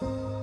うん。